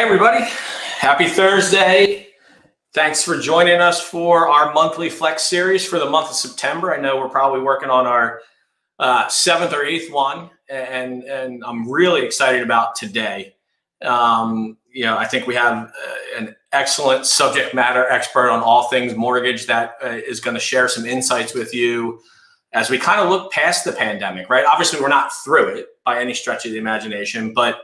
Hey, everybody. Happy Thursday. Thanks for joining us for our monthly Flex series for the month of September. I know we're probably working on our uh, seventh or eighth one, and, and I'm really excited about today. Um, you know, I think we have uh, an excellent subject matter expert on all things mortgage that uh, is going to share some insights with you as we kind of look past the pandemic, right? Obviously, we're not through it by any stretch of the imagination, but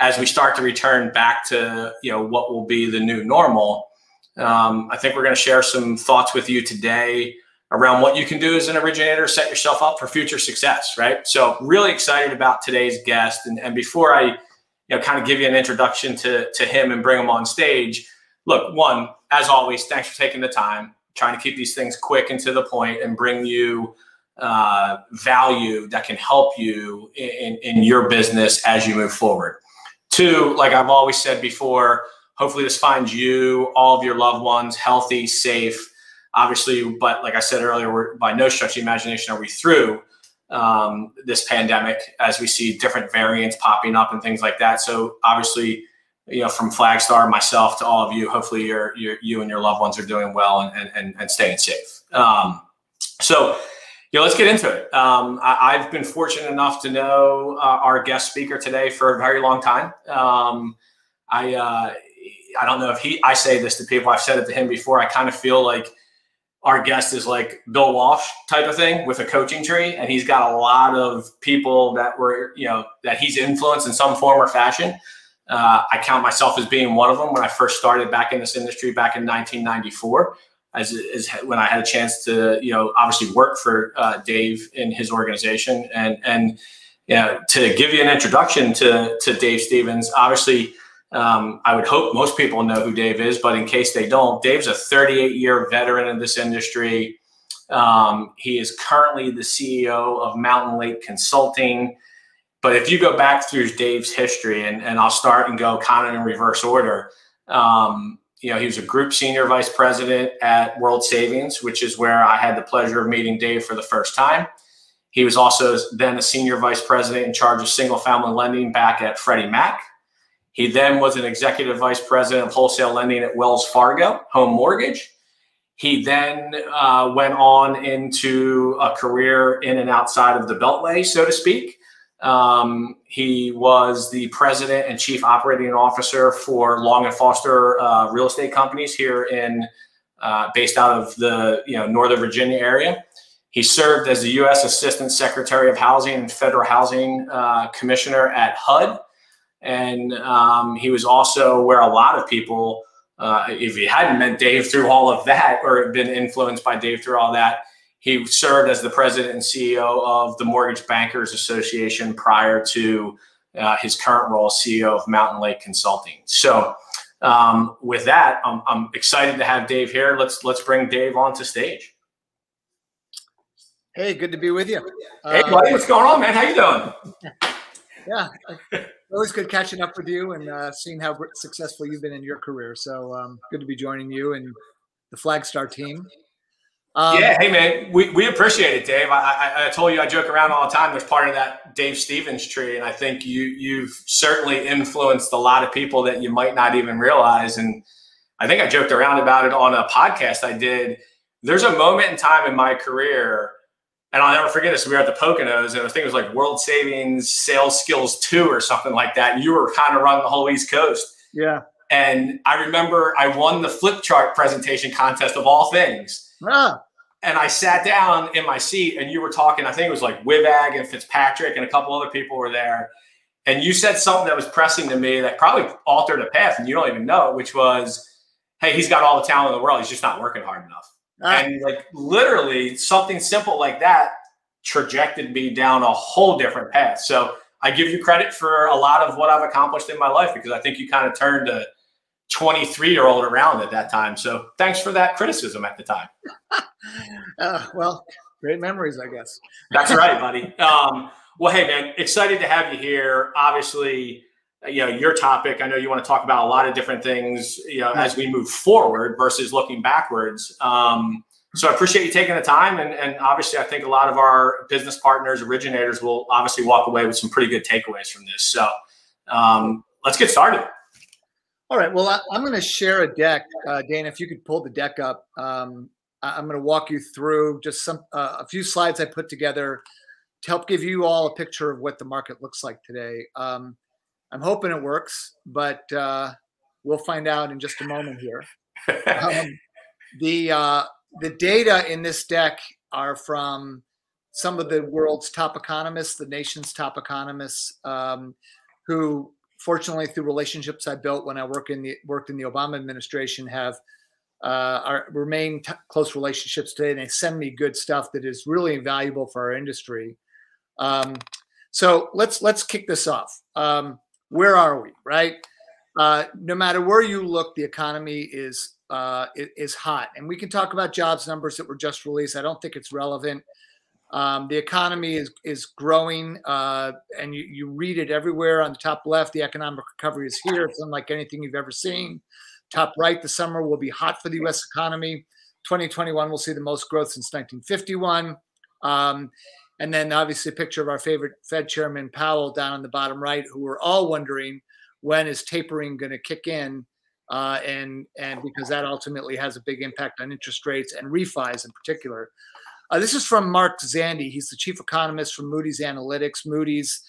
as we start to return back to you know what will be the new normal, um, I think we're going to share some thoughts with you today around what you can do as an originator, set yourself up for future success, right? So really excited about today's guest. And, and before I, you know, kind of give you an introduction to, to him and bring him on stage, look, one, as always, thanks for taking the time, trying to keep these things quick and to the point and bring you uh, value that can help you in, in your business as you move forward. Two, like I've always said before, hopefully this finds you, all of your loved ones healthy, safe. Obviously, but like I said earlier, we're by no stretch of imagination are we through um, this pandemic as we see different variants popping up and things like that. So obviously, you know, from Flagstar, myself to all of you, hopefully you're, you're you and your loved ones are doing well and, and, and staying safe. Um, so yeah, let's get into it. Um, I, have been fortunate enough to know uh, our guest speaker today for a very long time. Um, I uh, I don't know if he. I say this to people. I've said it to him before. I kind of feel like our guest is like Bill Walsh type of thing with a coaching tree, and he's got a lot of people that were you know that he's influenced in some form or fashion. Uh, I count myself as being one of them when I first started back in this industry back in 1994 as, as when I had a chance to, you know, obviously work for uh, Dave in his organization, and and you know, to give you an introduction to to Dave Stevens, obviously. Um, I would hope most people know who Dave is, but in case they don't, Dave's a 38 year veteran in this industry. Um, he is currently the CEO of Mountain Lake Consulting. But if you go back through Dave's history, and, and I'll start and go kind of in reverse order, um, you know, he was a group senior vice president at World Savings, which is where I had the pleasure of meeting Dave for the first time. He was also then a senior vice president in charge of single family lending back at Freddie Mac. He then was an executive vice president of wholesale lending at Wells Fargo Home Mortgage. He then uh, went on into a career in and outside of the Beltway, so to speak. Um, he was the president and chief operating officer for Long and Foster uh, real estate companies here in uh, based out of the you know Northern Virginia area. He served as the U.S. Assistant Secretary of Housing and Federal Housing uh, Commissioner at HUD, and um, he was also where a lot of people, uh, if you hadn't met Dave through all of that or been influenced by Dave through all that, he served as the president and CEO of the Mortgage Bankers Association prior to uh, his current role, CEO of Mountain Lake Consulting. So, um, with that, I'm, I'm, excited to have Dave here. Let's let's bring Dave onto stage. Hey, good to be with you. Hey, uh, buddy, what's going on, man? How you doing? yeah, always good catching up with you and uh, seeing how successful you've been in your career. So um, good to be joining you and the Flagstar team. Um, yeah, hey man, we, we appreciate it, Dave. I, I, I, told you I joke around all the time. There's part of that Dave Stevens tree, and I think you you've certainly influenced a lot of people that you might not even realize. And I think I joked around about it on a podcast I did. There's a moment in time in my career, and I'll never forget this. We were at the Poconos, and I think it was like World Savings Sales Skills Two or something like that. And you were kind of running the whole East Coast. Yeah. And I remember I won the flip chart presentation contest of all things. Ah and I sat down in my seat and you were talking, I think it was like Wibag and Fitzpatrick and a couple other people were there. And you said something that was pressing to me that probably altered a path and you don't even know, which was, hey, he's got all the talent in the world. He's just not working hard enough. Ah. And like literally something simple like that trajected me down a whole different path. So I give you credit for a lot of what I've accomplished in my life because I think you kind of turned a 23 year old around at that time. So thanks for that criticism at the time. uh, well, great memories, I guess. That's right, buddy. Um, well, hey, man, excited to have you here. Obviously, you know your topic. I know you want to talk about a lot of different things, you know, as we move forward versus looking backwards. Um, so I appreciate you taking the time, and, and obviously, I think a lot of our business partners, originators, will obviously walk away with some pretty good takeaways from this. So um, let's get started. All right. Well, I, am going to share a deck, uh, Dana. If you could pull the deck up, um, I, am going to walk you through just some uh, a few slides I put together to help give you all a picture of what the market looks like today. Um, I'm hoping it works, but uh, we'll find out in just a moment here. Um, the uh, the data in this deck are from some of the world's top economists, the nation's top economists, um, who, fortunately, through relationships I built when I work in the worked in the Obama administration, have uh, are remain close relationships today. And they send me good stuff that is really invaluable for our industry. Um, so let's let's kick this off. Um, where are we? Right. Uh, no matter where you look, the economy is uh, is hot, and we can talk about jobs numbers that were just released. I don't think it's relevant. Um, the economy is is growing, uh, and you, you read it everywhere on the top left. The economic recovery is here. It's unlike anything you've ever seen. Top right, the summer will be hot for the U.S. economy. 2021 will see the most growth since 1951. Um, and then obviously a picture of our favorite Fed Chairman Powell down on the bottom right, who we're all wondering when is tapering going to kick in, uh, and and because that ultimately has a big impact on interest rates and refis in particular. Uh, this is from Mark Zandi. He's the chief economist from Moody's Analytics. Moody's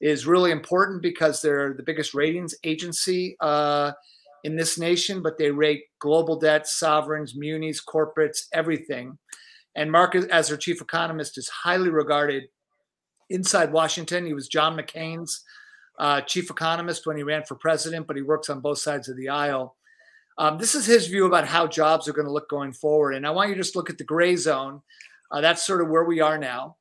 is really important because they're the biggest ratings agency uh, in this nation, but they rate global debt, sovereigns, munis, corporates, everything. And Mark, as their chief economist, is highly regarded inside Washington. He was John McCain's uh, chief economist when he ran for president, but he works on both sides of the aisle. Um, this is his view about how jobs are going to look going forward. And I want you to just look at the gray zone. Uh, that's sort of where we are now.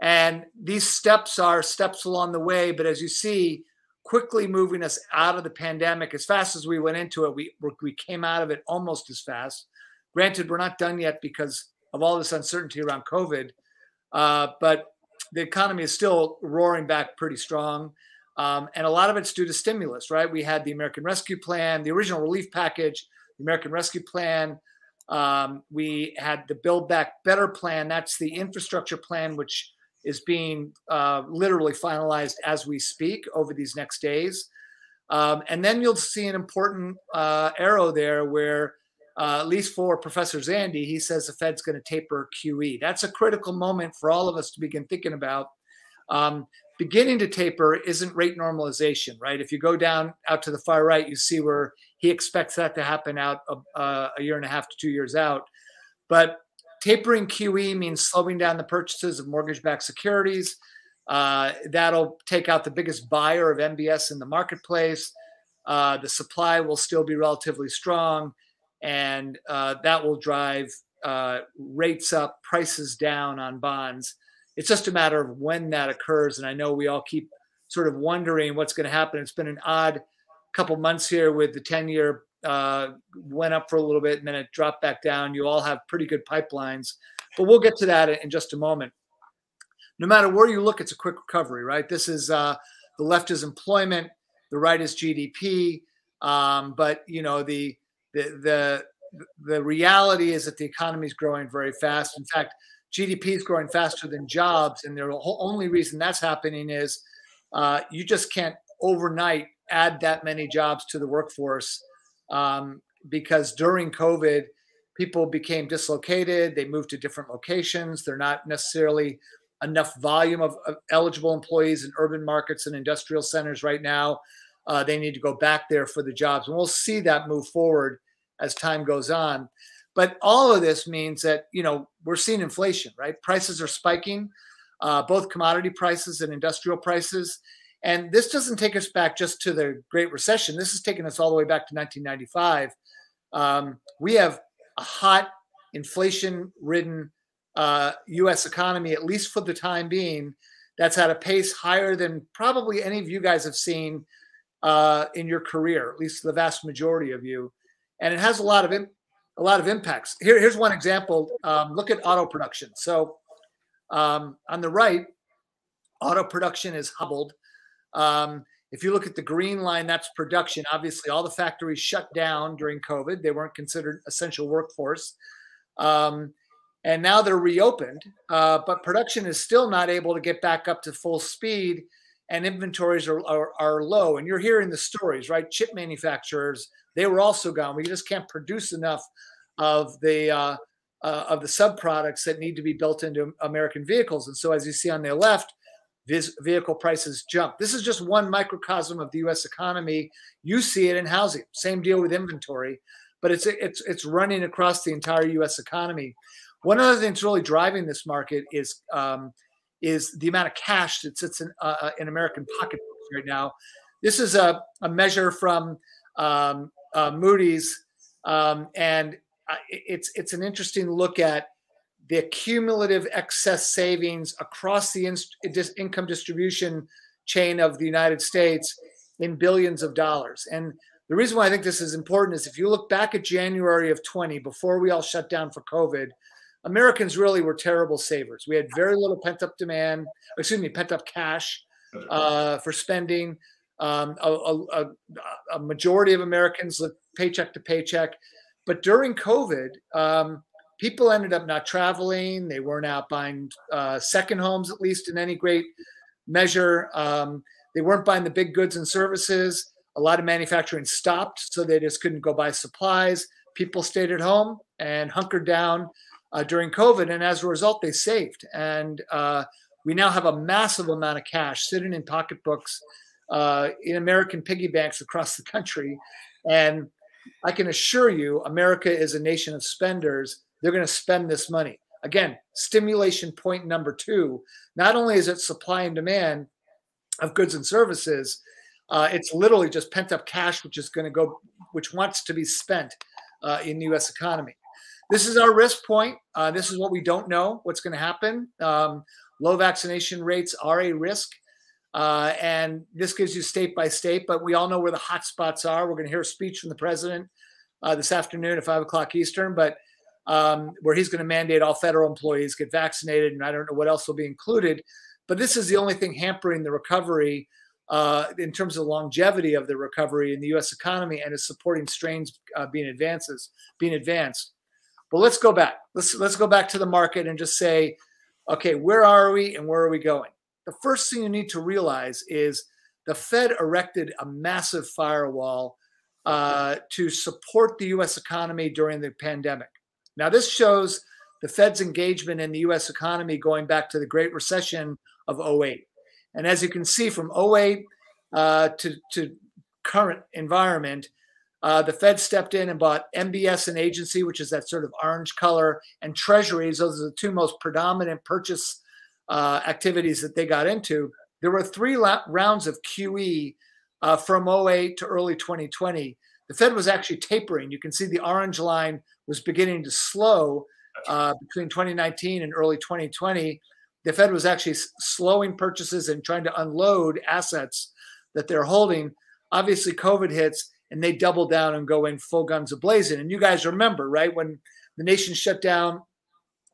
And these steps are steps along the way. But as you see, quickly moving us out of the pandemic as fast as we went into it, we, we came out of it almost as fast. Granted, we're not done yet because of all this uncertainty around COVID. Uh, but the economy is still roaring back pretty strong. Um, and a lot of it's due to stimulus, right? We had the American Rescue Plan, the original relief package, the American Rescue Plan, um, we had the Build Back Better plan. That's the infrastructure plan, which is being uh, literally finalized as we speak over these next days. Um, and then you'll see an important uh, arrow there where, uh, at least for Professor Zandi, he says the Fed's going to taper QE. That's a critical moment for all of us to begin thinking about. Um, beginning to taper isn't rate normalization, right? If you go down out to the far right, you see where he expects that to happen out uh, a year and a half to two years out. But tapering QE means slowing down the purchases of mortgage-backed securities. Uh, that'll take out the biggest buyer of MBS in the marketplace. Uh, the supply will still be relatively strong, and uh, that will drive uh, rates up, prices down on bonds it's just a matter of when that occurs. And I know we all keep sort of wondering what's going to happen. It's been an odd couple months here with the 10 year uh, went up for a little bit and then it dropped back down. You all have pretty good pipelines, but we'll get to that in just a moment. No matter where you look, it's a quick recovery, right? This is uh, the left is employment, the right is GDP, um, but you know the the the the reality is that the economy is growing very fast. In fact, GDP is growing faster than jobs, and the only reason that's happening is uh, you just can't overnight add that many jobs to the workforce um, because during COVID, people became dislocated. They moved to different locations. They're not necessarily enough volume of, of eligible employees in urban markets and industrial centers right now. Uh, they need to go back there for the jobs, and we'll see that move forward as time goes on. But all of this means that you know we're seeing inflation, right? Prices are spiking, uh, both commodity prices and industrial prices. And this doesn't take us back just to the Great Recession. This is taking us all the way back to 1995. Um, we have a hot, inflation-ridden uh, U.S. economy, at least for the time being, that's at a pace higher than probably any of you guys have seen uh, in your career, at least the vast majority of you. And it has a lot of a lot of impacts. Here, here's one example. Um, look at auto production. So um, on the right, auto production is hobbled. Um, if you look at the green line, that's production. Obviously, all the factories shut down during COVID. They weren't considered essential workforce. Um, and now they're reopened, uh, but production is still not able to get back up to full speed. And inventories are, are, are low. And you're hearing the stories, right? Chip manufacturers, they were also gone. We just can't produce enough of the uh, uh, of the subproducts that need to be built into American vehicles. And so, as you see on the left, this vehicle prices jump. This is just one microcosm of the U.S. economy. You see it in housing. Same deal with inventory, but it's it's it's running across the entire U.S. economy. One other thing that's really driving this market is um, is the amount of cash that sits in, uh, uh in American pocketbooks right now. This is a, a measure from um, uh, Moody's, um, and uh, it's it's an interesting look at the cumulative excess savings across the in, income distribution chain of the United States in billions of dollars. And the reason why I think this is important is if you look back at January of 20, before we all shut down for COVID, Americans really were terrible savers. We had very little pent up demand, excuse me, pent up cash uh, for spending. Um, a, a, a, majority of Americans lived paycheck to paycheck. But during COVID, um, people ended up not traveling. They weren't out buying uh, second homes, at least in any great measure. Um, they weren't buying the big goods and services. A lot of manufacturing stopped, so they just couldn't go buy supplies. People stayed at home and hunkered down uh, during COVID, and as a result, they saved. And uh, we now have a massive amount of cash sitting in pocketbooks uh, in American piggy banks across the country. And I can assure you, America is a nation of spenders. They're going to spend this money. Again, stimulation point number two. Not only is it supply and demand of goods and services, uh, it's literally just pent up cash, which is going to go, which wants to be spent uh, in the U.S. economy this is our risk point. Uh, this is what we don't know what's going to happen. Um, low vaccination rates are a risk. Uh, and this gives you state by state, but we all know where the hot spots are. We're going to hear a speech from the president uh, this afternoon at five o'clock Eastern, but um, where he's going to mandate all federal employees get vaccinated, and I don't know what else will be included. But this is the only thing hampering the recovery uh, in terms of longevity of the recovery in the U.S. economy, and is supporting strains uh, being advances being advanced. But let's go back. Let's let's go back to the market and just say, okay, where are we and where are we going? The first thing you need to realize is the Fed erected a massive firewall uh, to support the U.S. economy during the pandemic. Now, this shows the Fed's engagement in the U.S. economy going back to the Great Recession of 08. And as you can see from 08 uh, to, to current environment, uh, the Fed stepped in and bought MBS and agency, which is that sort of orange color, and treasuries. Those are the two most predominant purchase uh, activities that they got into. There were three la- rounds of QE uh, from 08 to early 2020. The Fed was actually tapering. You can see the orange line was beginning to slow uh, between 2019 and early 2020. The Fed was actually slowing purchases and trying to unload assets that they're holding. Obviously, COVID hits and they double down and go in full guns ablazing. And you guys remember, right, when the nation shut down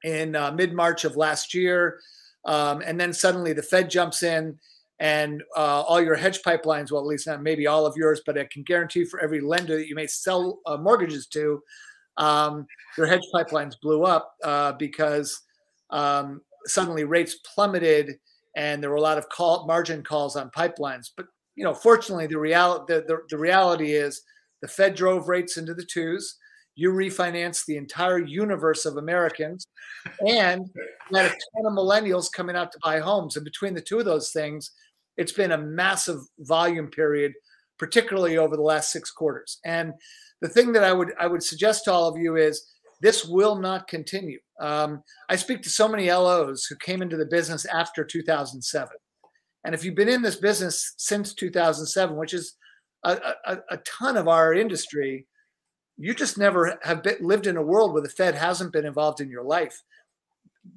in uh, mid March of last year, um, and then suddenly the Fed jumps in and uh, all your hedge pipelines, well, at least not maybe all of yours, but I can guarantee for every lender that you may sell uh, mortgages to, um, your hedge pipelines blew up uh, because um, suddenly rates plummeted and there were a lot of call margin calls on pipelines. But you know, fortunately, the reality the, the, the reality is the Fed drove rates into the twos. You refinanced the entire universe of Americans, and you had a ton of millennials coming out to buy homes. And between the two of those things, it's been a massive volume period, particularly over the last six quarters. And the thing that I would I would suggest to all of you is this will not continue. Um, I speak to so many LOs who came into the business after 2007 and if you've been in this business since 2007, which is a, a, a ton of our industry, you just never have been, lived in a world where the Fed hasn't been involved in your life.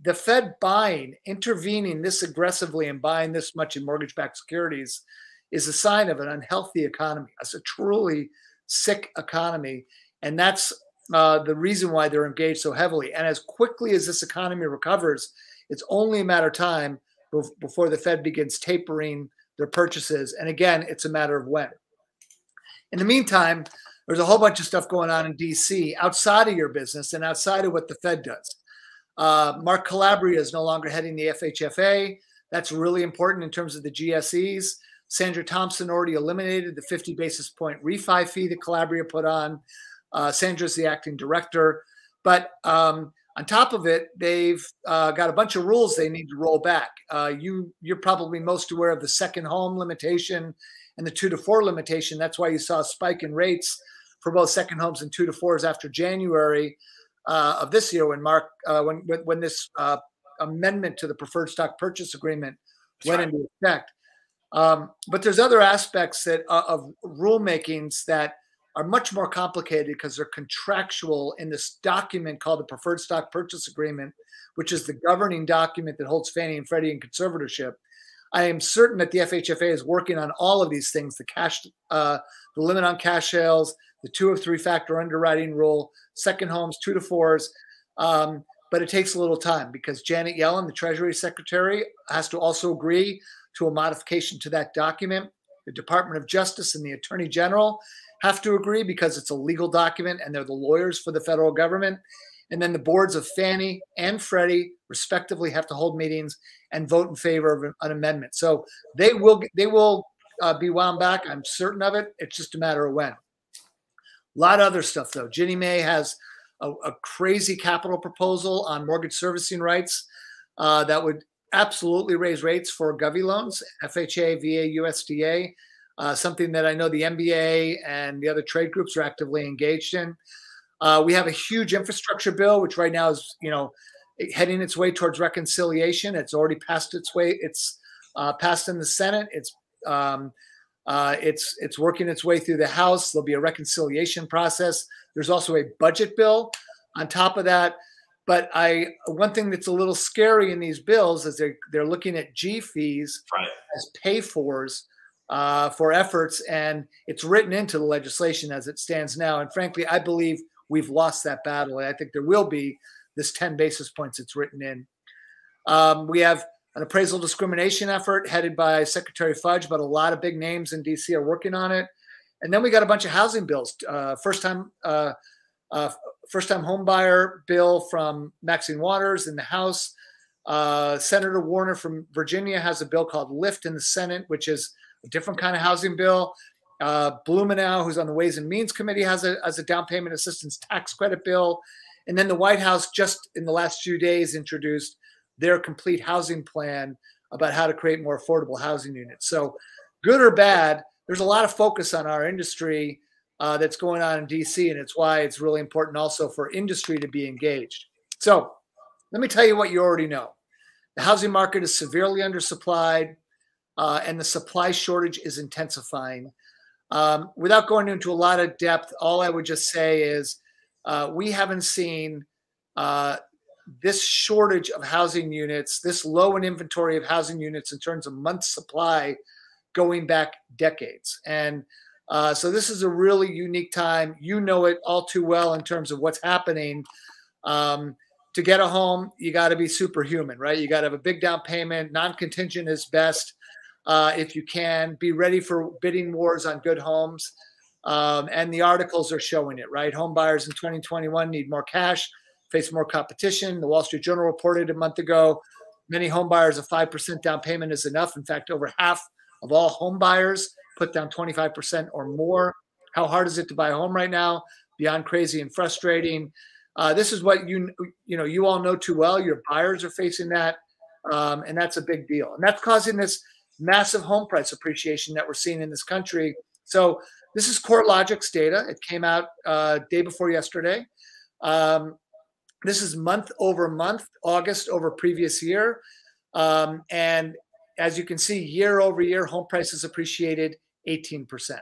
The Fed buying, intervening this aggressively and buying this much in mortgage backed securities is a sign of an unhealthy economy. It's a truly sick economy. And that's uh, the reason why they're engaged so heavily. And as quickly as this economy recovers, it's only a matter of time before the Fed begins tapering their purchases. And again, it's a matter of when. In the meantime, there's a whole bunch of stuff going on in DC outside of your business and outside of what the Fed does. Uh, Mark Calabria is no longer heading the FHFA. That's really important in terms of the GSEs. Sandra Thompson already eliminated the 50 basis point refi fee that Calabria put on. Uh, Sandra's the acting director. But um, on top of it, they've uh, got a bunch of rules they need to roll back. Uh, you, you're probably most aware of the second home limitation and the two to four limitation. That's why you saw a spike in rates for both second homes and two to fours after January uh, of this year when Mark uh, when, when, when this uh, amendment to the preferred stock purchase agreement That's went right. into effect. Um, but there's other aspects that uh, of rulemakings that are much more complicated because they're contractual in this document called the Preferred Stock Purchase Agreement, which is the governing document that holds Fannie and Freddie in conservatorship. I am certain that the FHFA is working on all of these things: the cash, uh, the limit on cash sales, the two of three factor underwriting rule, second homes, two to fours. Um, but it takes a little time because Janet Yellen, the Treasury Secretary, has to also agree to a modification to that document. The Department of Justice and the Attorney General have to agree because it's a legal document and they're the lawyers for the federal government. And then the boards of Fannie and Freddie, respectively, have to hold meetings and vote in favor of an amendment. So they will they will uh, be wound back. I'm certain of it. It's just a matter of when. A lot of other stuff though. Ginnie Mae has a, a crazy capital proposal on mortgage servicing rights uh, that would absolutely raise rates for Govy loans, FHA, VA, USDA uh, something that I know the MBA and the other trade groups are actively engaged in. Uh, we have a huge infrastructure bill, which right now is, you know, heading its way towards reconciliation. It's already passed its way. It's uh, passed in the Senate. It's um, uh, it's it's working its way through the House. There'll be a reconciliation process. There's also a budget bill on top of that. But I one thing that's a little scary in these bills is they're they're looking at G fees right. as pay fors uh, for efforts, and it's written into the legislation as it stands now. And frankly, I believe we've lost that battle. I think there will be this 10 basis points it's written in. Um, we have an appraisal discrimination effort headed by Secretary Fudge, but a lot of big names in DC are working on it. And then we got a bunch of housing bills. Uh, first time, uh, uh, first time homebuyer bill from Maxine Waters in the House. Uh, Senator Warner from Virginia has a bill called Lift in the Senate, which is a different kind of housing bill. Uh, Blumenauer, who's on the Ways and Means Committee, has a, has a down payment assistance tax credit bill. And then the White House just in the last few days introduced their complete housing plan about how to create more affordable housing units. So, good or bad, there's a lot of focus on our industry uh, that's going on in DC, and it's why it's really important also for industry to be engaged. So, let me tell you what you already know. The housing market is severely undersupplied uh, and the supply shortage is intensifying. Um, without going into a lot of depth, all I would just say is uh, we haven't seen uh, this shortage of housing units, this low in inventory of housing units in terms of months supply going back decades. And uh, so this is a really unique time. You know it all too well in terms of what's happening. Um, to get a home, you got to be superhuman, right? You got to have a big down payment. Non contingent is best uh, if you can. Be ready for bidding wars on good homes. Um, and the articles are showing it, right? Home buyers in 2021 need more cash, face more competition. The Wall Street Journal reported a month ago many home buyers a 5% down payment is enough. In fact, over half of all home buyers put down 25% or more. How hard is it to buy a home right now? Beyond crazy and frustrating. Uh, this is what you you know you all know too well. Your buyers are facing that, um, and that's a big deal. And that's causing this massive home price appreciation that we're seeing in this country. So this is CoreLogic's data. It came out uh, day before yesterday. Um, this is month over month, August over previous year. Um, and as you can see, year over year, home prices appreciated 18%.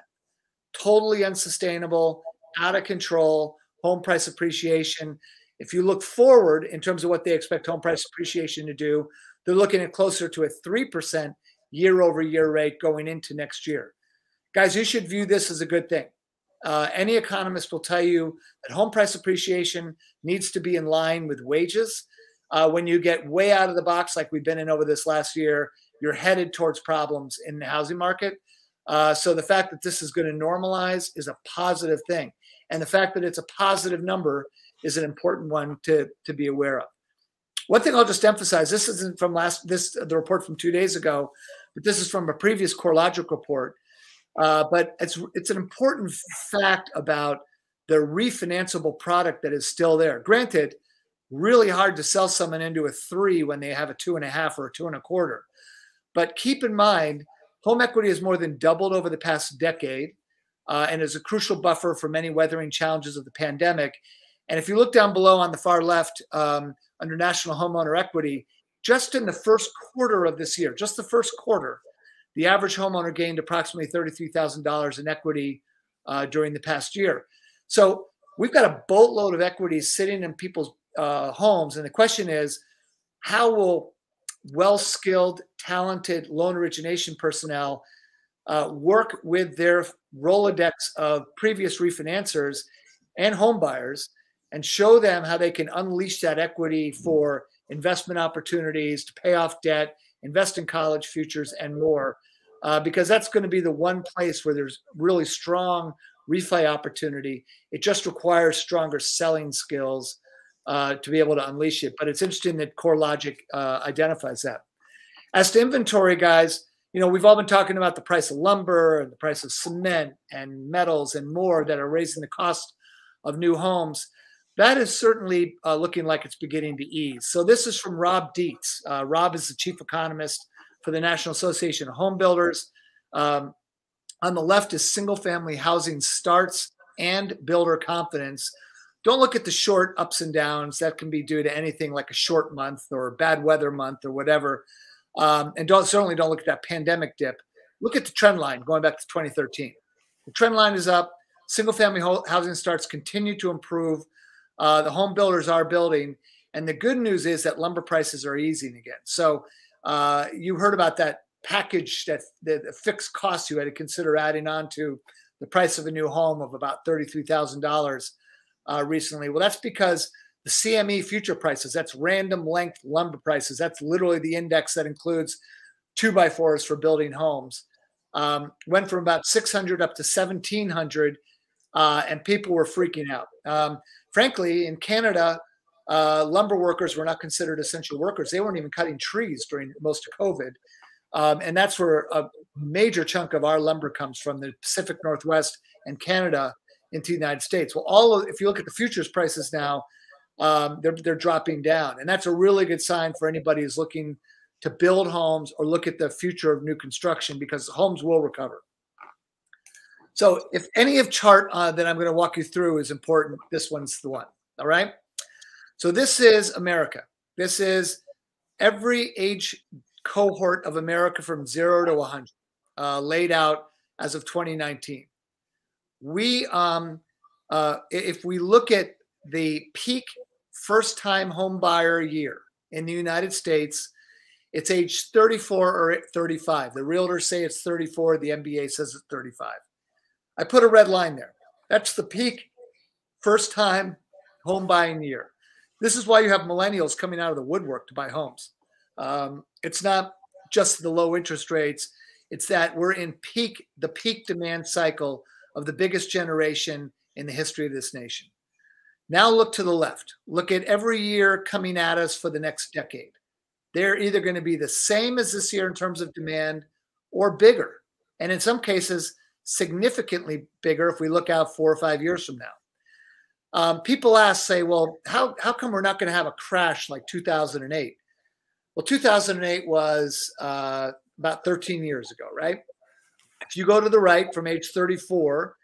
Totally unsustainable, out of control, home price appreciation. If you look forward in terms of what they expect home price appreciation to do, they're looking at closer to a 3% year over year rate going into next year. Guys, you should view this as a good thing. Uh, any economist will tell you that home price appreciation needs to be in line with wages. Uh, when you get way out of the box, like we've been in over this last year, you're headed towards problems in the housing market. Uh, so the fact that this is going to normalize is a positive thing. And the fact that it's a positive number is an important one to, to be aware of. One thing I'll just emphasize: this isn't from last this the report from two days ago, but this is from a previous CoreLogic report. Uh, but it's it's an important fact about the refinanceable product that is still there. Granted, really hard to sell someone into a three when they have a two and a half or a two and a quarter. But keep in mind, home equity has more than doubled over the past decade uh, and is a crucial buffer for many weathering challenges of the pandemic. And if you look down below on the far left um, under national homeowner equity, just in the first quarter of this year, just the first quarter, the average homeowner gained approximately $33,000 in equity uh, during the past year. So we've got a boatload of equity sitting in people's uh, homes. And the question is, how will well skilled, talented loan origination personnel uh, work with their Rolodex of previous refinancers and home buyers and show them how they can unleash that equity for investment opportunities to pay off debt, invest in college futures, and more. Uh, because that's going to be the one place where there's really strong refi opportunity. It just requires stronger selling skills uh, to be able to unleash it. But it's interesting that CoreLogic uh, identifies that. As to inventory, guys, you know, we've all been talking about the price of lumber and the price of cement and metals and more that are raising the cost of new homes. That is certainly uh, looking like it's beginning to ease. So this is from Rob Dietz. Uh, Rob is the chief economist for the National Association of Home Builders. Um, on the left is single family housing starts and builder confidence. Don't look at the short ups and downs. That can be due to anything like a short month or a bad weather month or whatever. Um, and don't certainly don't look at that pandemic dip. Look at the trend line going back to 2013. The trend line is up. Single family housing starts continue to improve. Uh, the home builders are building. And the good news is that lumber prices are easing again. So uh, you heard about that package that the, fixed cost you had to consider adding on to the price of a new home of about $33,000 uh, recently. Well, that's because the CME future prices, that's random length lumber prices, that's literally the index that includes two by fours for building homes, um, went from about 600 up to 1700, uh, and people were freaking out. Um, frankly, in Canada, uh, lumber workers were not considered essential workers. They weren't even cutting trees during most of COVID. Um, and that's where a major chunk of our lumber comes from the Pacific Northwest and Canada into the United States. Well, all of, if you look at the futures prices now, um, they're, they're dropping down. And that's a really good sign for anybody who's looking to build homes or look at the future of new construction because homes will recover. So if any of chart uh, that I'm going to walk you through is important, this one's the one. All right. So this is America. This is every age cohort of America from zero to 100 uh, laid out as of 2019 we um, uh, if we look at the peak first time home buyer year in the United States, it's age 34 or 35. The realtors say it's 34, the MBA says it's 35. I put a red line there. That's the peak first time home buying year. This is why you have millennials coming out of the woodwork to buy homes. Um, it's not just the low interest rates, it's that we're in peak, the peak demand cycle of the biggest generation in the history of this nation. Now look to the left. Look at every year coming at us for the next decade. They're either going to be the same as this year in terms of demand or bigger. And in some cases, significantly bigger if we look out four or five years from now. Um, people ask, say, well, how, how come we're not going to have a crash like 2008? Well, 2008 was uh, about 13 years ago, right? If you go to the right from age 34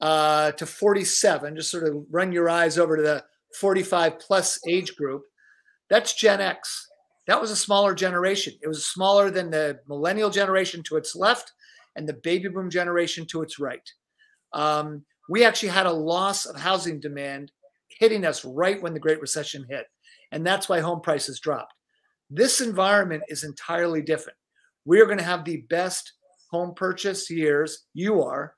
uh, to 47, just sort of run your eyes over to the 45 plus age group, that's Gen X. That was a smaller generation. It was smaller than the millennial generation to its left and the baby boom generation to its right. Um, we actually had a loss of housing demand hitting us right when the Great Recession hit. And that's why home prices dropped. This environment is entirely different. We are going to have the best home purchase years you are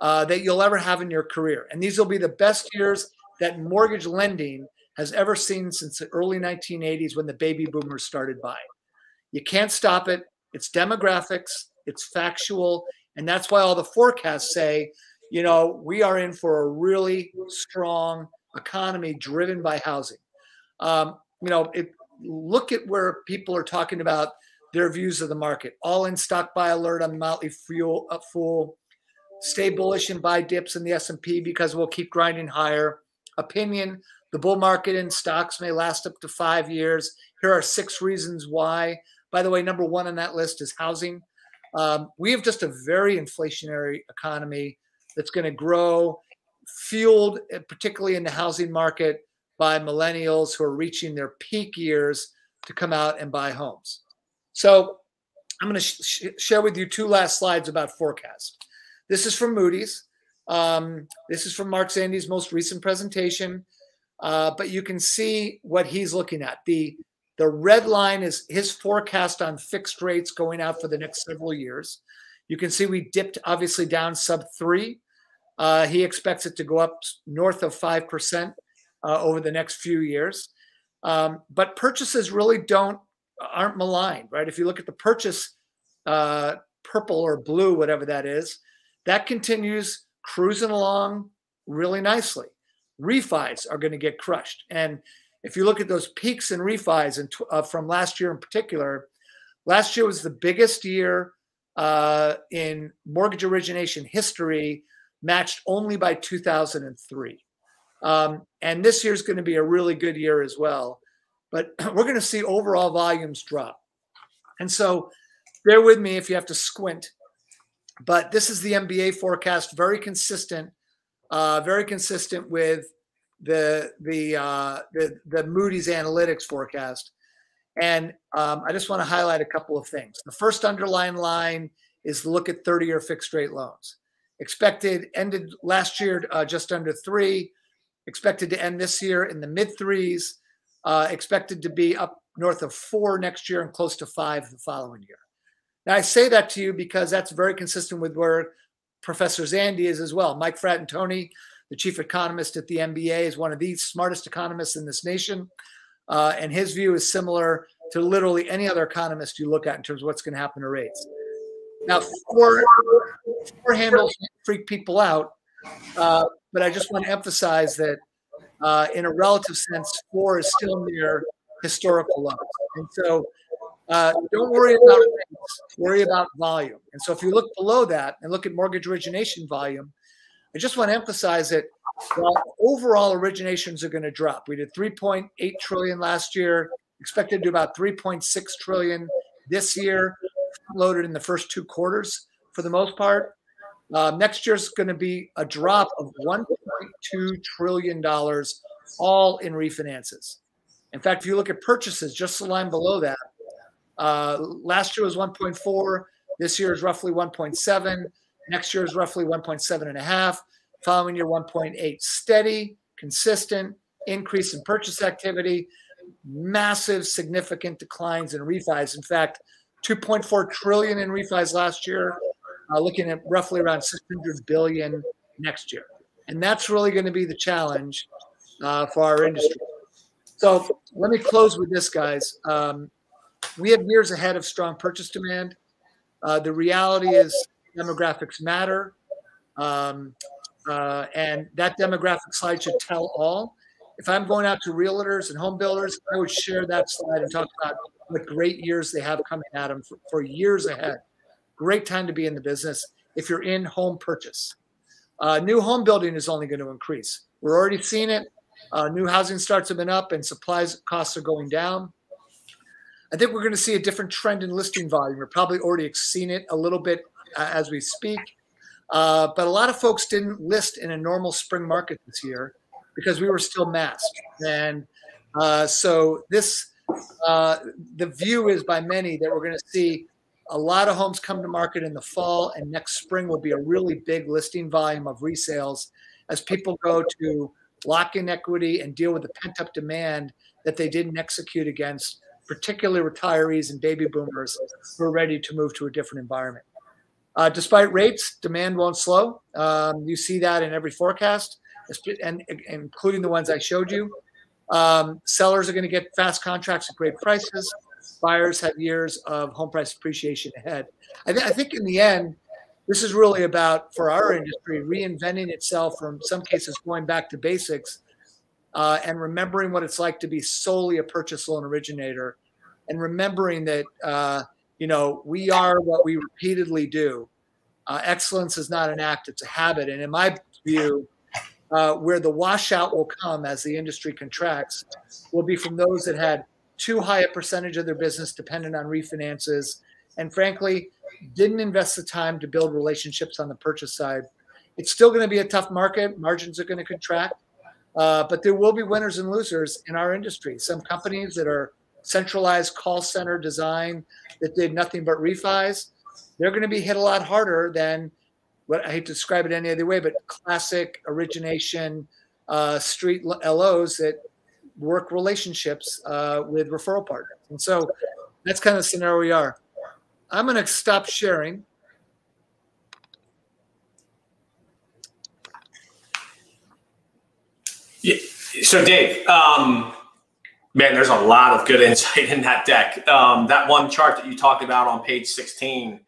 uh, that you'll ever have in your career. And these will be the best years that mortgage lending has ever seen since the early 1980s when the baby boomers started buying. You can't stop it. It's demographics, it's factual. And that's why all the forecasts say, you know, we are in for a really strong economy driven by housing. Um, you know, it, look at where people are talking about their views of the market. All in stock buy alert on Motley Fuel, uh, Fool. Stay bullish and buy dips in the S&P because we'll keep grinding higher. Opinion, the bull market in stocks may last up to five years. Here are six reasons why. By the way, number one on that list is housing. Um, we have just a very inflationary economy that's going to grow, fueled uh, particularly in the housing market by millennials who are reaching their peak years to come out and buy homes. So I'm going to sh- share with you two last slides about forecast. This is from Moody's. Um, this is from Mark Zandi's most recent presentation, uh, but you can see what he's looking at. The the red line is his forecast on fixed rates going out for the next several years. You can see we dipped obviously down sub three. Uh, he expects it to go up north of five percent uh, over the next few years. Um, but purchases really don't aren't maligned, right? If you look at the purchase uh, purple or blue, whatever that is, that continues cruising along really nicely. Refis are going to get crushed. And if you look at those peaks in refis and uh, from last year in particular, last year was the biggest year uh, in mortgage origination history, matched only by 2003. Um, and this year is going to be a really good year as well but we're going to see overall volumes drop. And so bear with me if you have to squint. But this is the MBA forecast, very consistent, uh, very consistent with the the, uh, the the Moody's Analytics forecast. And um, I just want to highlight a couple of things. The first underlying line is look at 30-year fixed rate loans. Expected ended last year uh, just under three. Expected to end this year in the mid threes uh, expected to be up north of four next year and close to five the following year. Now, I say that to you because that's very consistent with where Professor Zandi is as well. Mike Fratantoni, the chief economist at the MBA, is one of the smartest economists in this nation. Uh, and his view is similar to literally any other economist you look at in terms of what's going to happen to rates. Now, four, four handles freak people out, uh, but I just want to emphasize that uh, in a relative sense, four is still near historical lows. And so uh, don't worry about rates, worry about volume. And so if you look below that and look at mortgage origination volume, I just want to emphasize that overall originations are going to drop, we did 3.8 trillion last year, expected to do about 3.6 trillion this year, loaded in the first two quarters for the most part. Uh, next year's going to be a drop of 1.2 trillion dollars, all in refinances. In fact, if you look at purchases, just the line below that, uh, last year was 1.4. This year is roughly 1.7. Next year is roughly 1.7 and a half. Following year 1.8. Steady, consistent increase in purchase activity. Massive, significant declines in refis. In fact, 2.4 trillion in refis last year uh, looking at roughly around 600 billion next year. And that's really going to be the challenge uh, for our industry. So let me close with this, guys. Um, we have years ahead of strong purchase demand. Uh, the reality is demographics matter. Um, uh, and that demographic slide should tell all. If I'm going out to realtors and home builders, I would share that slide and talk about what great years they have coming at them for, for years ahead. Great time to be in the business if you're in home purchase. Uh, new home building is only going to increase. We're already seeing it. Uh, new housing starts have been up and supplies costs are going down. I think we're going to see a different trend in listing volume. We're probably already seeing it a little bit as we speak. Uh, but a lot of folks didn't list in a normal spring market this year because we were still masked. And uh, so this, uh, the view is by many that we're going to see a lot of homes come to market in the fall, and next spring will be a really big listing volume of resales as people go to lock in equity and deal with the pent up demand that they didn't execute against, particularly retirees and baby boomers who are ready to move to a different environment. Uh, despite rates, demand won't slow. Um, you see that in every forecast, and, including the ones I showed you. Um, sellers are going to get fast contracts at great prices buyers have years of home price appreciation ahead. I, th- I think in the end, this is really about for our industry reinventing itself from some cases going back to basics uh, and remembering what it's like to be solely a purchase loan originator, and remembering that uh, you know we are what we repeatedly do. Uh, excellence is not an act; it's a habit. And in my view, uh, where the washout will come as the industry contracts will be from those that had too high a percentage of their business dependent on refinances, and frankly, didn't invest the time to build relationships on the purchase side. It's still going to be a tough market. Margins are going to contract, uh, but there will be winners and losers in our industry. Some companies that are centralized call center design that did nothing but refis, they're going to be hit a lot harder than what I hate to describe it any other way, but classic origination uh, street LOs that work relationships uh, with referral partners. And so that's kind of the scenario we are. I'm going to stop sharing. Yeah. So, Dave, um, man, there's a lot of good insight in that deck. Um, that one chart that you talked about on page 16,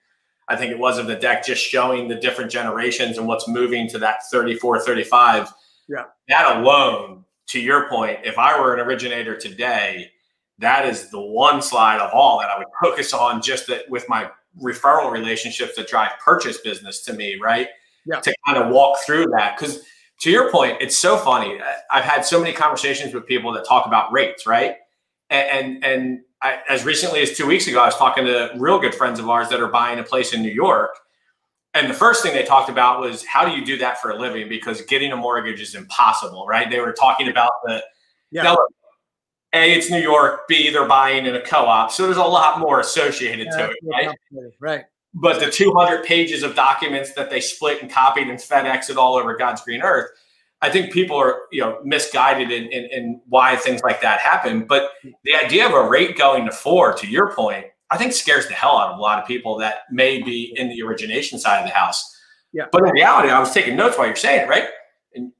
I think it was of the deck, just showing the different generations and what's moving to that 34, 35. Yeah. That alone, to your point, if I were an originator today, that is the one slide of all that I would focus on just that with my referral relationships that drive purchase business to me, right? Yeah. To kind of walk through that. Because to your point, it's so funny. I've had so many conversations with people that talk about rates, right? And and, and I, as recently as two weeks ago, I was talking to real good friends of ours that are buying a place in New York. And the first thing they talked about was how do you do that for a living? Because getting a mortgage is impossible, right? They were talking about the yeah. Now, a, it's New York. B, they're buying in a co-op, so there's a lot more associated yeah, to it, right? Right. But the 200 pages of documents that they split and copied and FedEx it all over God's green earth, I think people are you know misguided in, in, in why things like that happen. But the idea of a rate going to four, to your point, I think scares the hell out of a lot of people that may be in the origination side of the house. Yeah. But in reality, I was taking notes while you're saying it, right? And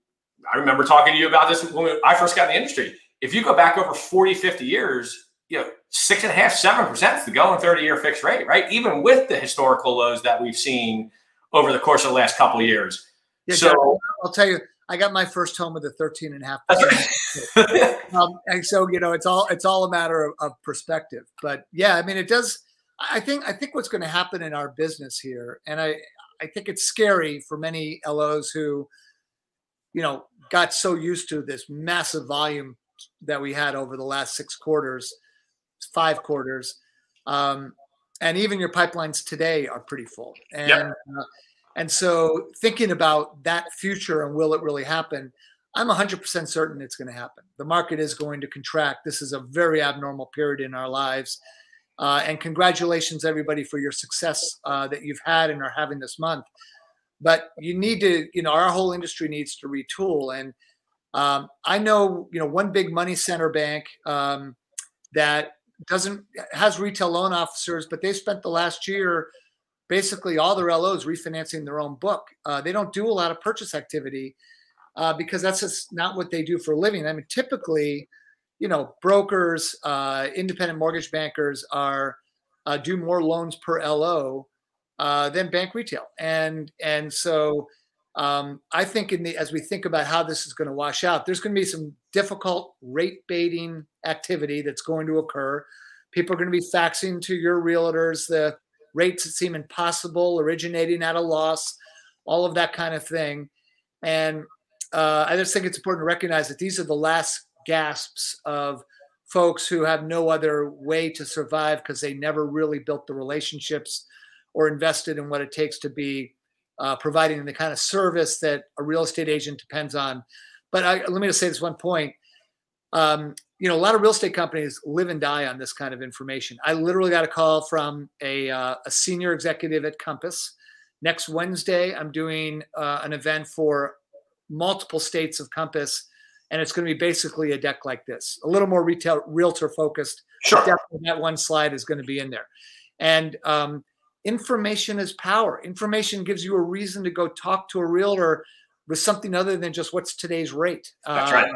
I remember talking to you about this when I first got in the industry if you go back over 40, 50 years, you know, six and a half, seven percent is the going 30 year fixed rate, right? Even with the historical lows that we've seen over the course of the last couple of years. Yeah, so I'll tell you, I got my first home with a 13 and a half percent. um, and so, you know, it's all, it's all a matter of, of perspective, but yeah, I mean, it does, I think, I think what's going to happen in our business here, and I, I think it's scary for many LOs who, you know, got so used to this massive volume that we had over the last six quarters, five quarters. Um, and even your pipelines today are pretty full. And yep. uh, and so thinking about that future and will it really happen? I'm 100% certain it's going to happen. The market is going to contract. This is a very abnormal period in our lives. Uh, and congratulations, everybody, for your success uh, that you've had and are having this month. But you need to, you know, our whole industry needs to retool. And um, I know, you know, one big money center bank um, that doesn't has retail loan officers, but they spent the last year basically all their LOs refinancing their own book. Uh, they don't do a lot of purchase activity uh, because that's just not what they do for a living. I mean, typically, you know, brokers, uh, independent mortgage bankers are uh, do more loans per LO uh, than bank retail, and and so um, I think in the as we think about how this is going to wash out, there's going to be some difficult rate baiting activity that's going to occur. People are going to be faxing to your realtors the rates that seem impossible, originating at a loss, all of that kind of thing. And uh, I just think it's important to recognize that these are the last gasps of folks who have no other way to survive because they never really built the relationships or invested in what it takes to be uh, providing the kind of service that a real estate agent depends on. But I, let me just say this one point. Um, you know, a lot of real estate companies live and die on this kind of information. I literally got a call from a, uh, a senior executive at Compass. Next Wednesday, I'm doing uh, an event for multiple states of Compass, and it's going to be basically a deck like this, a little more retail realtor focused. Sure. Definitely that one slide is going to be in there. And um, information is power. Information gives you a reason to go talk to a realtor with something other than just what's today's rate. That's uh, right.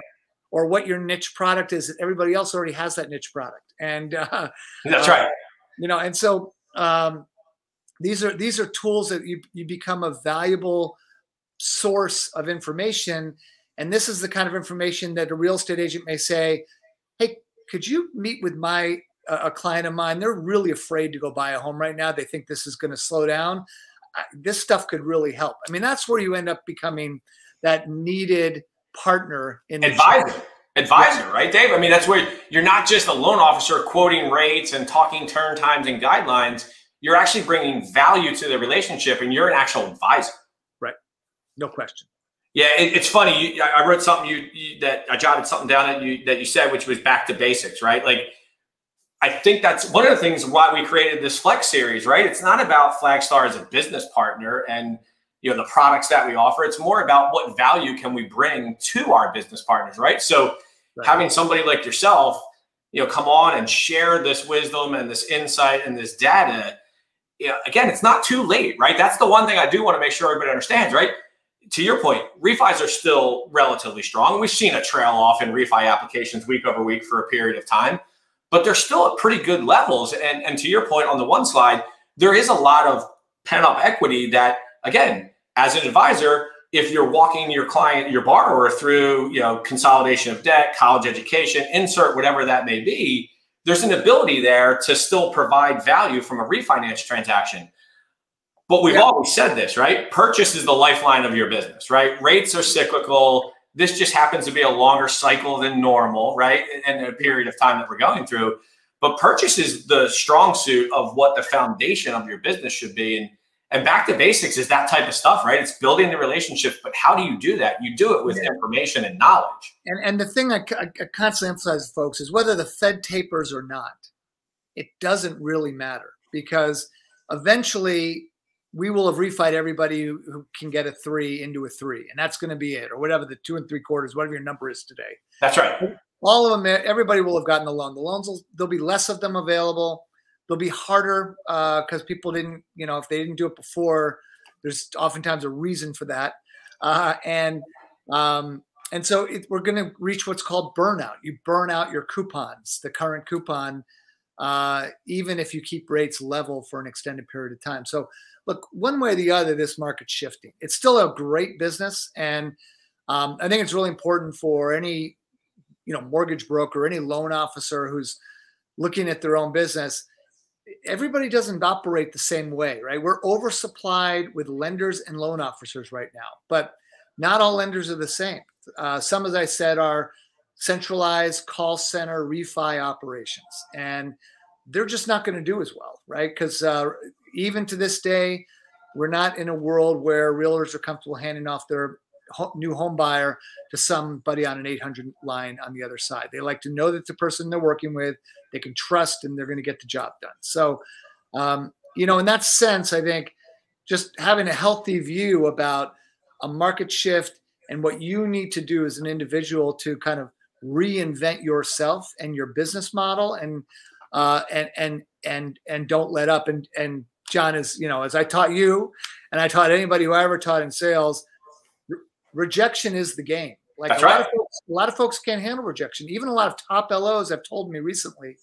Or what your niche product is. Everybody else already has that niche product, and uh, that's right. You know, and so um, these are these are tools that you you become a valuable source of information. And this is the kind of information that a real estate agent may say, "Hey, could you meet with my a client of mine? They're really afraid to go buy a home right now. They think this is going to slow down. This stuff could really help. I mean, that's where you end up becoming that needed partner in advisor advisor, right, Dave? I mean, that's where you're not just a loan officer quoting rates and talking turn times and guidelines. You're actually bringing value to the relationship, and you're an actual advisor. Right. No question. Yeah, it, it's funny. You, I wrote something you, you, that I jotted something down that you that you said, which was back to basics, right? Like, I think that's one of the things why we created this Flex series, right? It's not about Flagstar as a business partner and you know the products that we offer. It's more about what value can we bring to our business partners right? So right. having somebody like yourself you know come on and share this wisdom and this insight and this data you know, again it's not too late right? That's the one thing i do want to make sure everybody understands right? To your point refis are still relatively strong. We've seen a trail off in refi applications week over week for a period of time but they're still at pretty good levels and and to your point on the one slide there is a lot of pent up equity that again as an advisor, if you're walking your client, your borrower through, you know, consolidation of debt, college education, insert whatever that may be, there's an ability there to still provide value from a refinance transaction. But we've yeah. always said this, right? Purchase is the lifeline of your business, right? Rates are cyclical. This just happens to be a longer cycle than normal, right? In a period of time that we're going through. But purchase is the strong suit of what the foundation of your business should be. And and back to basics is that type of stuff, right? It's building the relationships, but how do you do that? You do it with yeah. information and knowledge. And, and the thing I, I constantly emphasize folks is whether the Fed tapers or not, it doesn't really matter because eventually we will have refied everybody who, who can get a three into a three, and that's going to be it, or whatever the two and three quarters, whatever your number is today. That's right. All of them, everybody will have gotten the loan. The loans will, there'll be less of them available they'll be harder because uh, people didn't, you know, if they didn't do it before, there's oftentimes a reason for that. Uh, and um, and so it, we're going to reach what's called burnout. You burn out your coupons, the current coupon, uh, even if you keep rates level for an extended period of time. So look, one way or the other, this market's shifting. It's still a great business, and um, I think it's really important for any, you know, mortgage broker, any loan officer who's looking at their own business everybody doesn't operate the same way, right? We're oversupplied with lenders and loan officers right now, but not all lenders are the same. Uh, some, as I said, are centralized call center refi operations, and they're just not going to do as well, right? Because uh, even to this day, we're not in a world where realtors are comfortable handing off their new home buyer to somebody on an 800 line on the other side. They like to know that the person they're working with, they can trust and they're going to get the job done. So, um, you know, in that sense, I think just having a healthy view about a market shift and what you need to do as an individual to kind of reinvent yourself and your business model and uh, and and and and don't let up and and John is you know as I taught you and I taught anybody who I ever taught in sales rejection is the game. Like That's a lot of folks, a lot of folks can't handle rejection. Even a lot of top LOs have told me recently,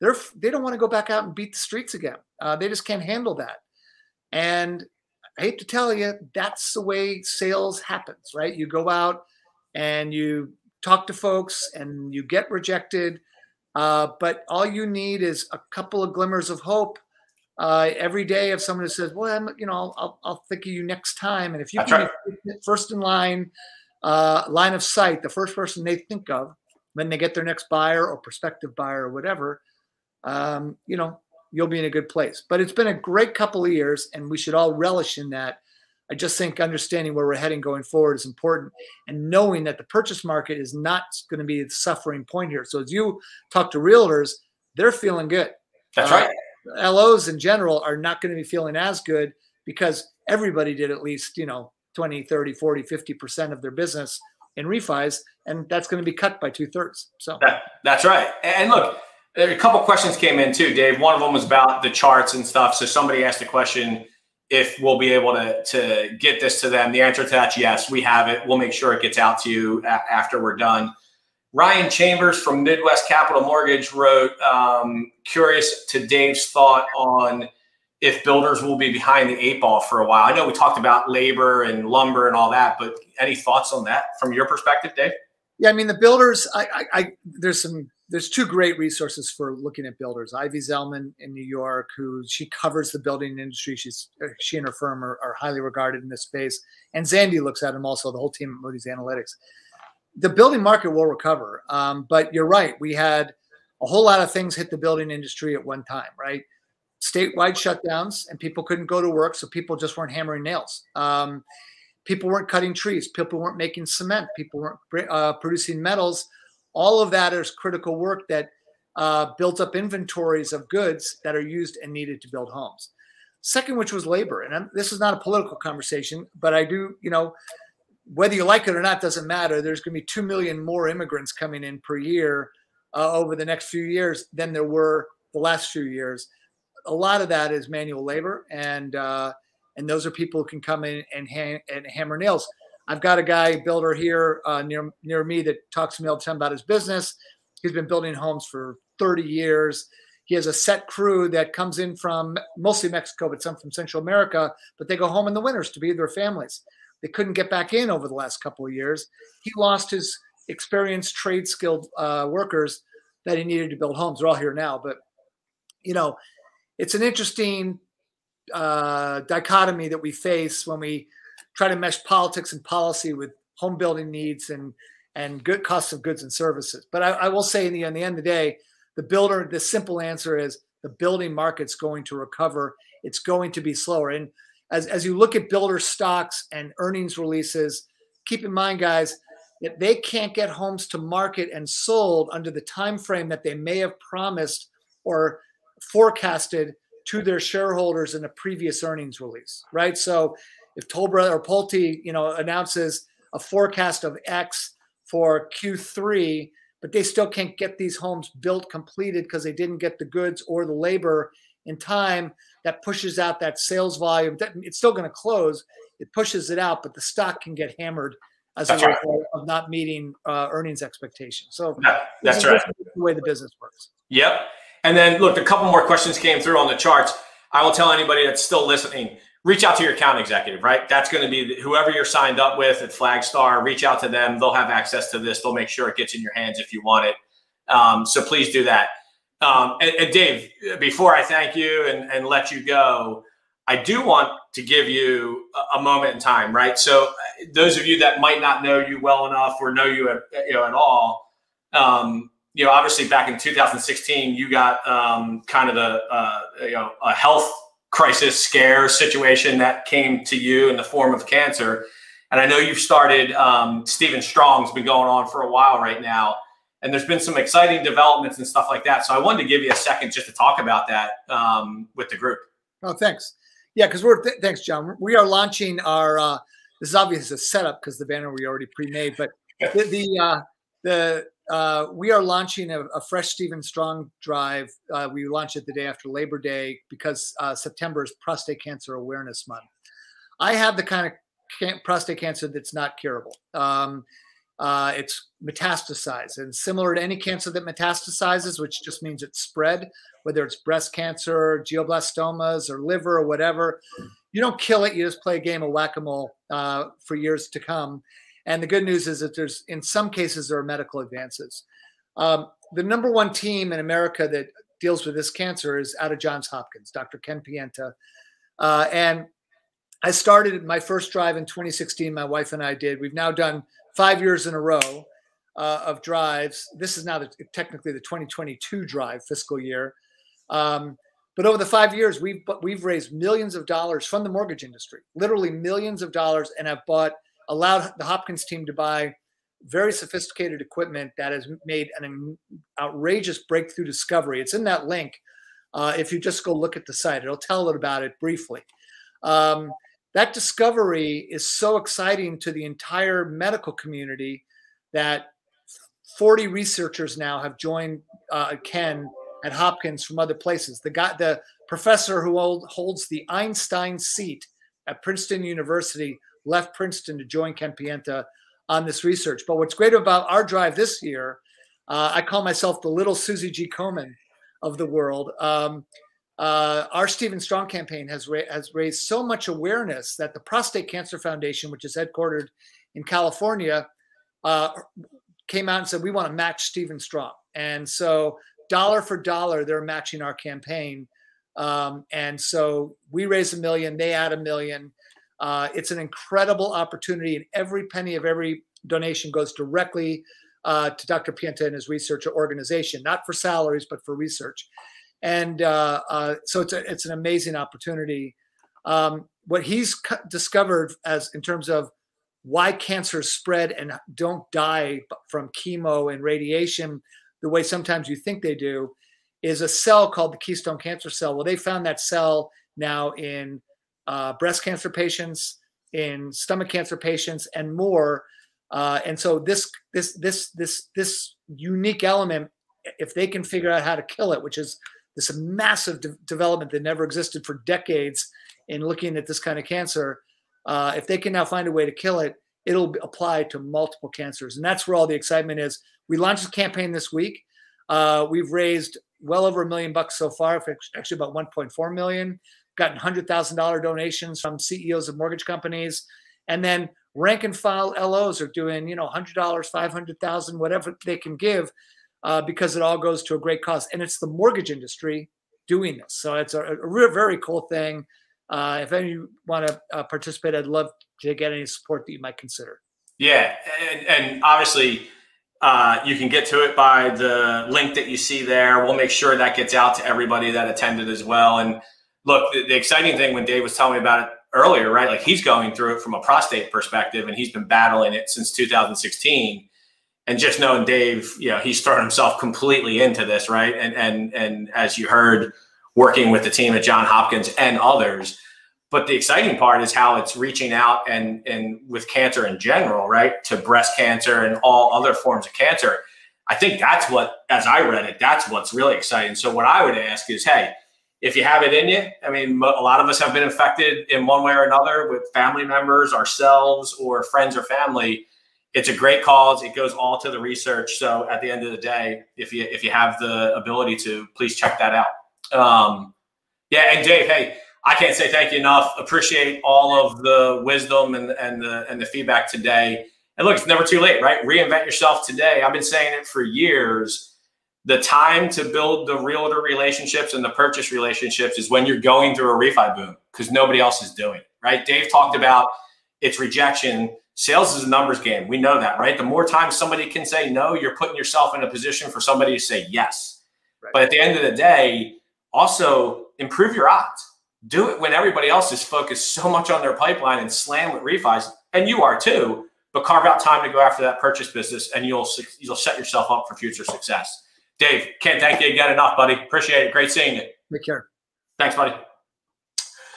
they're they don't want to go back out and beat the streets again. Uh, they just can't handle that. And I hate to tell you, that's the way sales happens, right? You go out and you talk to folks and you get rejected. Uh, but all you need is a couple of glimmers of hope uh, every day if someone says, "Well, I'm, you know, I'll, I'll think of you next time," and if you That's can right. first in line, uh, line of sight, the first person they think of when they get their next buyer or prospective buyer or whatever, um, you know, you'll be in a good place. But it's been a great couple of years, and we should all relish in that. I just think understanding where we're heading going forward is important, and knowing that the purchase market is not going to be the suffering point here. So as you talk to realtors, they're feeling good. That's uh, right LOs in general are not going to be feeling as good because everybody did at least, you know, 20, 30, 40, 50% of their business in refis, and that's going to be cut by two thirds. So that, that's right. And look, a couple questions came in too, Dave. One of them was about the charts and stuff. So somebody asked a question if we'll be able to, to get this to them. The answer to that's yes, we have it. We'll make sure it gets out to you after we're done. Ryan Chambers from Midwest Capital Mortgage wrote, um, curious to Dave's thought on if builders will be behind the eight ball for a while. I know we talked about labor and lumber and all that, but any thoughts on that from your perspective, Dave? Yeah, I mean the builders. I, I, I there's some there's two great resources for looking at builders. Ivy Zelman in New York, who she covers the building industry. She's she and her firm are, are highly regarded in this space, and Zandi looks at them also. The whole team at Moody's Analytics. The building market will recover, um, but you're right. We had a whole lot of things hit the building industry at one time, right? statewide shutdowns and people couldn't go to work, so people just weren't hammering nails. Um, people weren't cutting trees. People weren't making cement. People weren't uh, producing metals. All of that is critical work that uh, built up inventories of goods that are used and needed to build homes. Second, which was labor, and I'm, this is not a political conversation, but I do, you know, whether you like it or not doesn't matter. There's going to be two million more immigrants coming in per year uh, over the next few years than there were the last few years a lot of that is manual labor, and uh, and those are people who can come in and, ha- and hammer nails. I've got a guy builder here uh, near near me that talks to me all the time about his business. He's been building homes for 30 years. He has a set crew that comes in from mostly Mexico, but some from Central America. But they go home in the winters to be with their families. They couldn't get back in over the last couple of years. He lost his experienced trade skilled uh, workers that he needed to build homes. They're all here now, but you know, it's an interesting uh, dichotomy that we face when we try to mesh politics and policy with home building needs and and good costs of goods and services. But I, I will say, in the, in the end of the day, the builder, the simple answer is the building market's going to recover. It's going to be slower. And as, as you look at builder stocks and earnings releases, keep in mind, guys, that they can't get homes to market and sold under the time frame that they may have promised or forecasted to their shareholders in a previous earnings release, right? So if Brothers or Pulte, you know, announces a forecast of X for Q3, but they still can't get these homes built completed because they didn't get the goods or the labor in time, that pushes out that sales volume. It's still going to close. It pushes it out, but the stock can get hammered as that's a result right. of not meeting uh, earnings expectations. So that's right. the way the business works. Yep. And then look, a couple more questions came through on the charts. I will tell anybody that's still listening, reach out to your account executive, right? That's going to be whoever you're signed up with at Flagstar. Reach out to them. They'll have access to this. They'll make sure it gets in your hands if you want it. Um, so please do that. Um, and, and, Dave, before I thank you and, and, let you go, I do want to give you a, moment in time, right? So those of you that might not know you well enough or know you at, you know at all, um, you know, obviously back in 2016, you got um, kind of a, uh, you know a health crisis scare situation that came to you in the form of cancer. And I know you've started um, Stevens Strong's been going on for a while right now, and there's been some exciting developments and stuff like that. So I wanted to give you a second just to talk about that um, with the group. Oh, thanks. Yeah, because we're th- thanks, John. We are launching our. Uh, this is obviously a setup because the banner we already pre-made, but the the, uh, the uh, we are launching a, a, fresh Stevens Strong drive. Uh, we launch it the day after Labor Day because uh, September is Prostate Cancer Awareness Month. I have the kind of can- prostate cancer that's not curable. Um, uh, it's metastasized, and similar to any cancer that metastasizes, which just means it's spread, whether it's breast cancer, glioblastomas, or liver, or whatever. You don't kill it; you just play a game of whack-a-mole uh, for years to come. And the good news is that there's, in some cases, there are medical advances. Um, the number one team in America that deals with this cancer is out of Johns Hopkins, Dr. Ken Pienta. Uh, and I started my first drive in 2016. My wife and I did. We've now done five years in a row uh, of drives. This is now the, technically the 2022 drive fiscal year. Um, but over the five years, we've we've raised millions of dollars from the mortgage industry, literally millions of dollars, and have bought allowed the Hopkins team to buy very sophisticated equipment that has made an outrageous breakthrough discovery. It's in that link. Uh, if you just go look at the site, it'll tell it about it briefly. Um, that discovery is so exciting to the entire medical community that 40 researchers now have joined uh, Ken at Hopkins from other places. The guy, the professor who hold, holds the Einstein seat at Princeton University left Princeton to join Ken Pienta on this research. But what's great about our drive this year, uh, I call myself the little Susie G. Komen of the world. Um, uh, our Stevens Strong campaign has, ra- has raised so much awareness that the Prostate Cancer Foundation, which is headquartered in California, uh, came out and said, We want to match Stevens Strong. And so, dollar for dollar, they're matching our campaign. Um, and so, we raise a million, they add a million. Uh, it's an incredible opportunity, and every penny of every donation goes directly uh, to Dr. Pienta and his research organization, not for salaries, but for research and uh, uh, so it's a, it's an amazing opportunity. Um, what he's discovered as in terms of why cancers spread and don't die from chemo and radiation the way sometimes you think they do is a cell called the keystone cancer cell. Well, they found that cell now in uh, breast cancer patients, in stomach cancer patients, and more. Uh, and so this this this this this unique element, if they can figure out how to kill it, which is this massive de- development that never existed for decades in looking at this kind of cancer. Uh, if they can now find a way to kill it, it'll apply to multiple cancers, and that's where all the excitement is. We launched a campaign this week. Uh, we've raised well over a million bucks so far, actually about 1.4 million. Gotten hundred thousand dollar donations from CEOs of mortgage companies, and then rank and file LOs are doing you know hundred dollars, five hundred thousand, whatever they can give uh, because it all goes to a great cause. And it's the mortgage industry doing this. So it's a, a real, very cool thing. Uh, if any want to uh, participate, I'd love to get any support that you might consider. Yeah. And, and obviously, uh, you can get to it by the link that you see there. We'll make sure that gets out to everybody that attended as well. And look, the, the exciting thing when Dave was telling me about it earlier, right? Like he's going through it from a prostate perspective and he's been battling it since 2016 and just knowing Dave, you know, he's thrown himself completely into this, right? And and and as you heard, working with the team at John Hopkins and others. But the exciting part is how it's reaching out and and with cancer in general, right, to breast cancer and all other forms of cancer. I think that's what, as I read it, that's what's really exciting. So what I would ask is, hey, if you have it in you, I mean, a lot of us have been infected in one way or another with family members, ourselves, or friends or family it's a great cause. It goes all to the research. So at the end of the day, if you if you have the ability to, please check that out. Um, yeah, and Dave, hey, I can't say thank you enough. Appreciate all of the wisdom and and the and the feedback today. And look, it's never too late, right? Reinvent yourself today. I've been saying it for years. The time to build the realtor relationships and the purchase relationships is when you're going through a refi boom because nobody else is doing it, right? Dave talked about its rejection sales is a numbers game. We know that, right? The more times somebody can say no, you're putting yourself in a position for somebody to say yes. Right. But at the end of the day, also improve your odds. Do it when everybody else is focused so much on their pipeline and slam with refis, and you are too. But carve out time to go after that purchase business, and you'll you'll set yourself up for future success. Dave, can't thank you again enough, buddy. Appreciate it. Great seeing you. Take care. Thanks, buddy.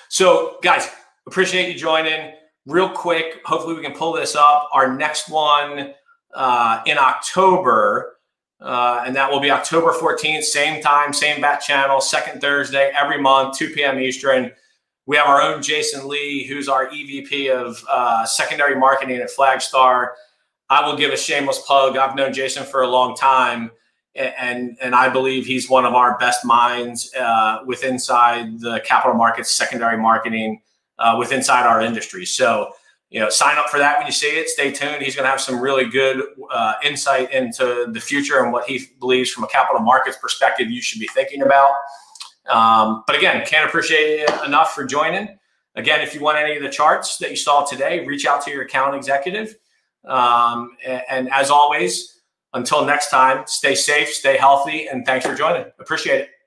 So, guys, appreciate you joining real quick, hopefully we can pull this up. Our next one uh, in October, uh, and that will be October 14th, same time, same bat channel, second Thursday every month, 2 p.m. Eastern. We have our own Jason Lee, who's our EVP of uh, secondary marketing at Flagstar. I will give a shameless plug. I've known Jason for a long time, and and I believe he's one of our best minds uh, with inside the capital markets, secondary marketing uh, with inside our industry. So, you know, sign up for that when you see it. Stay tuned. He's going to have some really good uh, insight into the future and what he believes from a capital markets perspective you should be thinking about. Um, but again, can't appreciate enough for joining. Again, if you want any of the charts that you saw today, reach out to your account executive. Um, and, and as always, until next time, stay safe, stay healthy, and thanks for joining. Appreciate it.